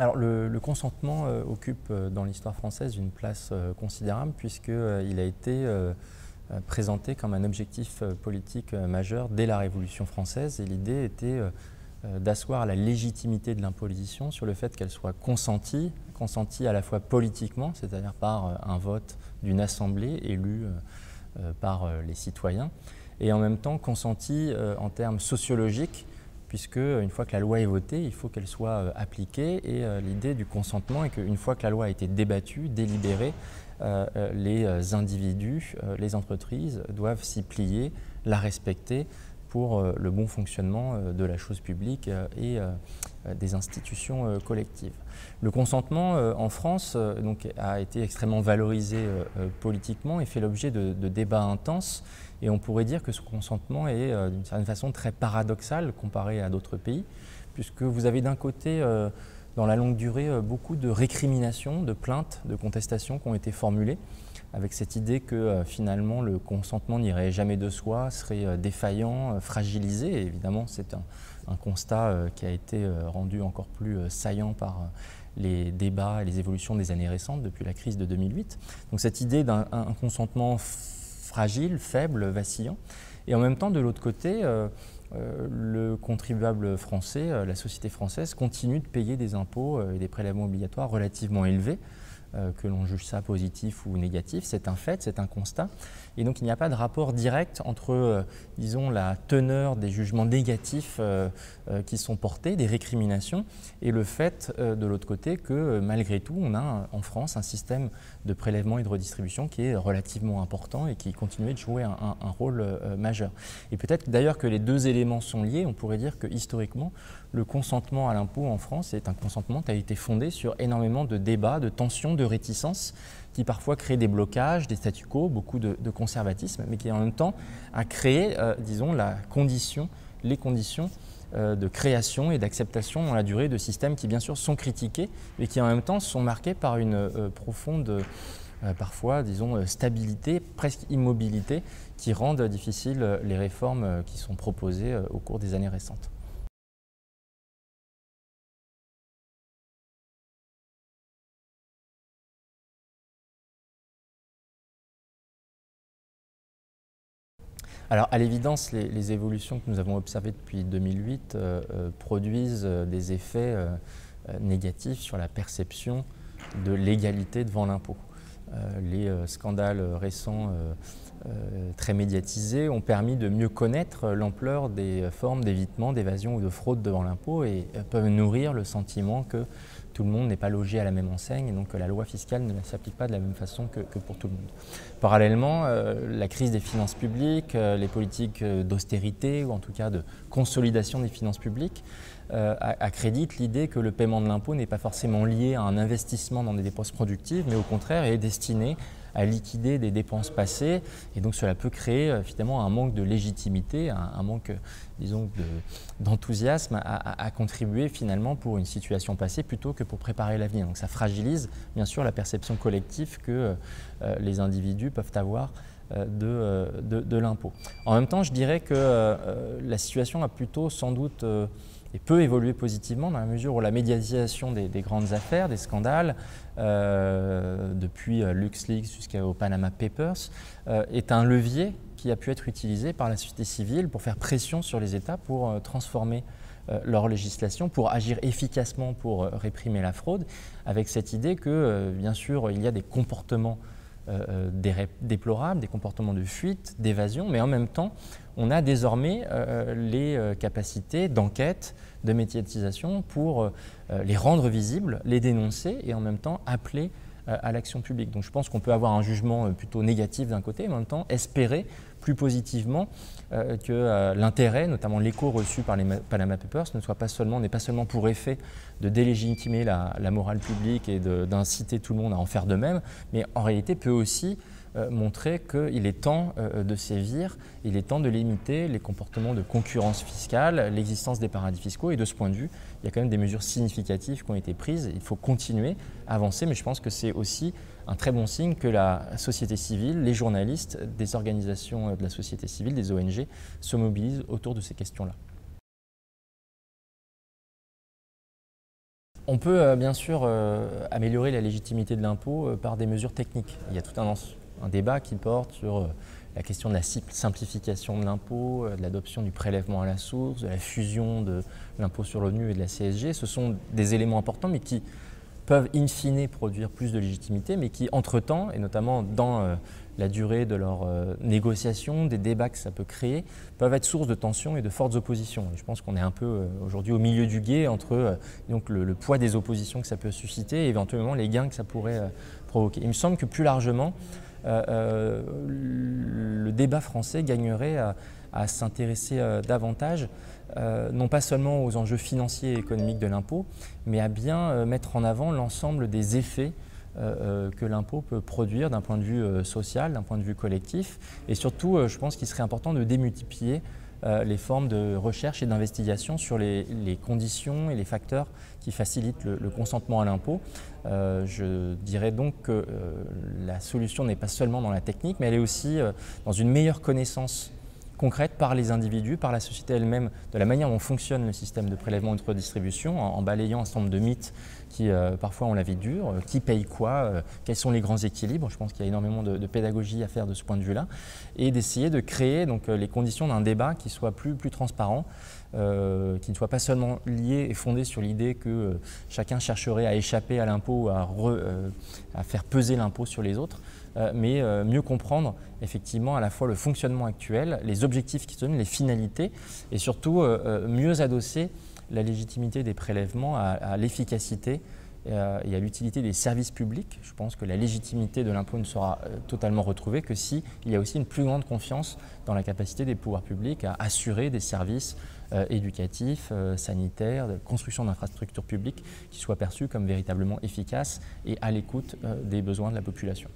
Alors le, consentement occupe dans l'histoire française une place considérable puisqu'il a été présenté comme un objectif politique majeur dès la Révolution française. Et l'idée était d'asseoir la légitimité de l'imposition sur le fait qu'elle soit consentie, consentie à la fois politiquement, c'est-à-dire par un vote d'une assemblée élue par les citoyens, et en même temps consentie en termes sociologiques puisque une fois que la loi est votée, il faut qu'elle soit euh, appliquée. Et euh, l'idée du consentement est qu'une fois que la loi a été débattue, délibérée, euh, les individus, les entreprises doivent s'y plier, la respecter pour le bon fonctionnement de la chose publique et des institutions collectives. Le consentement en France donc, a été extrêmement valorisé politiquement et fait l'objet de, débats intenses et on pourrait dire que ce consentement est euh, d'une certaine façon très paradoxal comparé à d'autres pays, puisque vous avez d'un côté, euh, dans la longue durée, euh, beaucoup de récriminations, de plaintes, de contestations qui ont été formulées, avec cette idée que finalement le consentement n'irait jamais de soi, serait défaillant, fragilisé. Évidemment, c'est un, constat qui a été rendu encore plus saillant par les débats et les évolutions des années récentes depuis la crise de 2008. Donc cette idée d'un consentement fragile, faible, vacillant. Et en même temps, de l'autre côté, euh, euh, le contribuable français, euh, la société française, continue de payer des impôts et des prélèvements obligatoires relativement élevés. Que l'on juge ça positif ou négatif, c'est un fait, c'est un constat. Et donc il n'y a pas de rapport direct entre, disons, la teneur des jugements négatifs qui sont portés, des récriminations, et le fait, de l'autre côté, que malgré tout, on a en France un système de prélèvement et de redistribution qui est relativement important et qui continue de jouer un, rôle majeur. Et peut-être d'ailleurs que les deux éléments sont liés, on pourrait dire que historiquement, le consentement à l'impôt en France est un consentement qui a été fondé sur énormément de débats, de tensions, de réticences qui parfois créent des blocages, des statu quo, beaucoup de, conservatisme, mais qui en même temps a créé, euh, disons, la condition, les conditions euh, de création et d'acceptation dans la durée de systèmes qui bien sûr sont critiqués, mais qui en même temps sont marqués par une euh, profonde parfois, disons, stabilité, presque immobilité, qui rendent difficiles les réformes qui sont proposées au cours des années récentes. Alors, à l'évidence, les, évolutions que nous avons observées depuis 2008 euh, euh, produisent euh, des effets négatifs sur la perception de l'égalité devant l'impôt. les scandales récents très médiatisés ont permis de mieux connaître l'ampleur des formes d'évitement, d'évasion ou de fraude devant l'impôt et peuvent nourrir le sentiment que tout le monde n'est pas logé à la même enseigne et donc la loi fiscale ne s'applique pas de la même façon que, pour tout le monde. Parallèlement, euh, la crise des finances publiques, euh, les politiques euh, d'austérité ou en tout cas de consolidation des finances publiques accréditent l'idée que le paiement de l'impôt n'est pas forcément lié à un investissement dans des dépenses productives, mais au contraire est destiné à liquider des dépenses passées. Et donc cela peut créer euh, finalement un manque de légitimité, un, manque, disons, d'enthousiasme à, contribuer finalement pour une situation passée plutôt que pour préparer l'avenir. Donc ça fragilise bien sûr la perception collective que euh, les individus peuvent avoir euh, de, de, l'impôt. En même temps, je dirais que la situation a plutôt sans doute et peut évoluer positivement dans la mesure où la médiatisation des, grandes affaires, des scandales, euh, depuis euh, LuxLeaks jusqu'au Panama Papers, euh, est un levier qui a pu être utilisé par la société civile pour faire pression sur les États pour transformer leur législation, pour agir efficacement pour réprimer la fraude, avec cette idée que, bien sûr, il y a des comportements déplorables, des comportements de fuite, d'évasion, mais en même temps, on a désormais euh, les euh, capacités d'enquête, de médiatisation pour euh, les rendre visibles, les dénoncer et en même temps appeler à l'action publique. Donc je pense qu'on peut avoir un jugement plutôt négatif d'un côté, mais en même temps espérer plus positivement que l'intérêt, notamment l'écho reçu par les Panama Papers, ne soit pas seulement, n'est pas seulement pour effet de délégitimer la, morale publique et d'inciter tout le monde à en faire de même, mais en réalité peut aussi euh, montrer qu'il est temps euh, de sévir, il est temps de limiter les comportements de concurrence fiscale, l'existence des paradis fiscaux. Et de ce point de vue, il y a quand même des mesures significatives qui ont été prises. Il faut continuer à avancer, mais je pense que c'est aussi un très bon signe que la société civile, les journalistes, des organisations de la société civile, des ONG, se mobilisent autour de ces questions-là. On peut bien sûr améliorer la légitimité de l'impôt par des mesures techniques. Il y a tout un, un débat qui porte sur la question de la simplification de l'impôt, de l'adoption du prélèvement à la source, de la fusion de l'impôt sur l'ONU et de la CSG. Ce sont des éléments importants, mais qui peuvent in fine produire plus de légitimité, mais qui, entre-temps, et notamment dans euh, la durée de leurs euh, négociations, des débats que ça peut créer, peuvent être source de tensions et de fortes oppositions. Je pense qu'on est un peu euh, aujourd'hui au milieu du guet entre donc, le, poids des oppositions que ça peut susciter et éventuellement les gains que ça pourrait provoquer. Il me semble que plus largement, le débat français gagnerait à, s'intéresser davantage euh, non pas seulement aux enjeux financiers et économiques de l'impôt, mais à bien euh, mettre en avant l'ensemble des effets euh, que l'impôt peut produire d'un point de vue social, d'un point de vue collectif. Et surtout, je pense qu'il serait important de démultiplier les formes de recherche et d'investigation sur les, conditions et les facteurs qui facilitent le, consentement à l'impôt. je dirais donc que la solution n'est pas seulement dans la technique, mais elle est aussi dans une meilleure connaissance concrète par les individus, par la société elle-même, de la manière dont fonctionne le système de prélèvement et de redistribution, en, balayant un certain nombre de mythes qui euh, parfois ont la vie dure, euh, qui paye quoi, euh, quels sont les grands équilibres. Je pense qu'il y a énormément de, pédagogie à faire de ce point de vue-là, et d'essayer de créer donc, les conditions d'un débat qui soit plus, plus transparent, qui ne soit pas seulement lié et fondé sur l'idée que chacun chercherait à échapper à l'impôt, à, à faire peser l'impôt sur les autres, mais mieux comprendre effectivement à la fois le fonctionnement actuel, les objectifs qui se donnent, les finalités, et surtout mieux adosser la légitimité des prélèvements à, l'efficacité et à, l'utilité des services publics. Je pense que la légitimité de l'impôt ne sera euh, totalement retrouvée que s'il y a aussi une plus grande confiance dans la capacité des pouvoirs publics à assurer des services euh, éducatifs, euh, sanitaires, de construction d'infrastructures publiques qui soient perçus comme véritablement efficaces et à l'écoute des besoins de la population.